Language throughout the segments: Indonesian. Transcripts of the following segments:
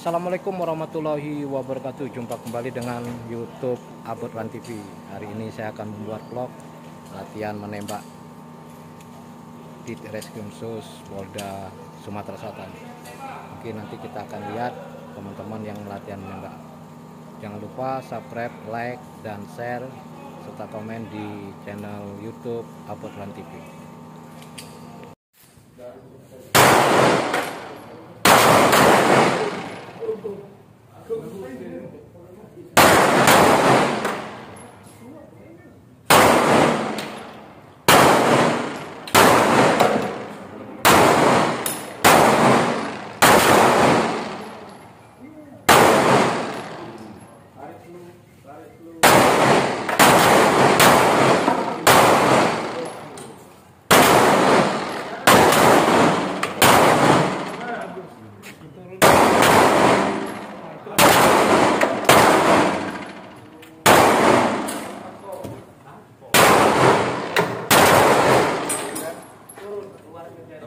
Assalamualaikum warahmatullahi wabarakatuh. Jumpa kembali dengan Youtube Abot Wan TV Hari ini saya akan membuat vlog Latihan menembak di Reskrim Sus Polda Sumatera Selatan. Mungkin nanti kita akan lihat teman-teman yang latihan menembak. Jangan lupa subscribe, like, dan share serta komen di channel YouTube Abot Wan TV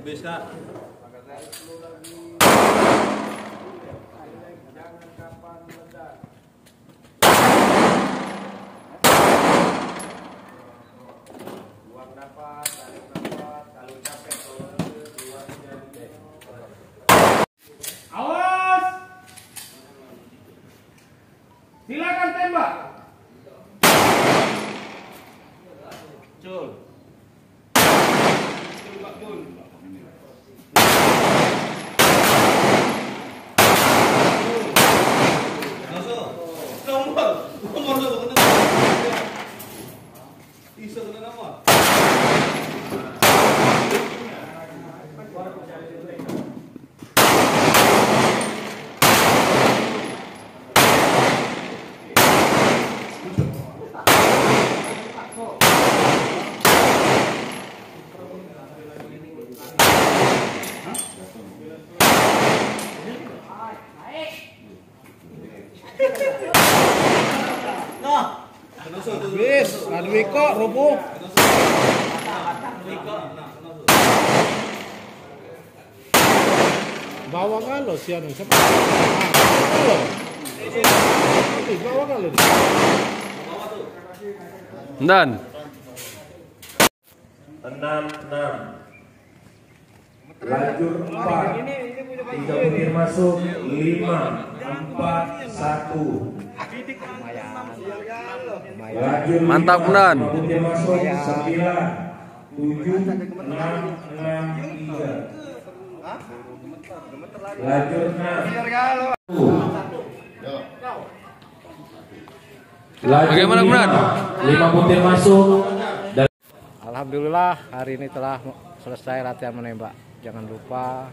Habis kak. 가라 임마 저 가서 딱 한번 한번 먼저 Bis, aduh kok rubuh bawa kalau si anu siapa? Bawa kalau. Dan. Enam enam. Lajur empat. Tiga menit masuk lima. Empat satu enam Lajur Bagaimana, lima, Nan? lima butir masuk. Alhamdulillah hari ini telah selesai latihan menembak. Jangan lupa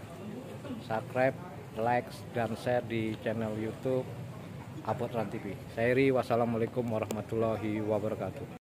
subscribe, like, dan share di channel YouTube Abot Ran TV. Saya Iri, wassalamualaikum warahmatullahi wabarakatuh.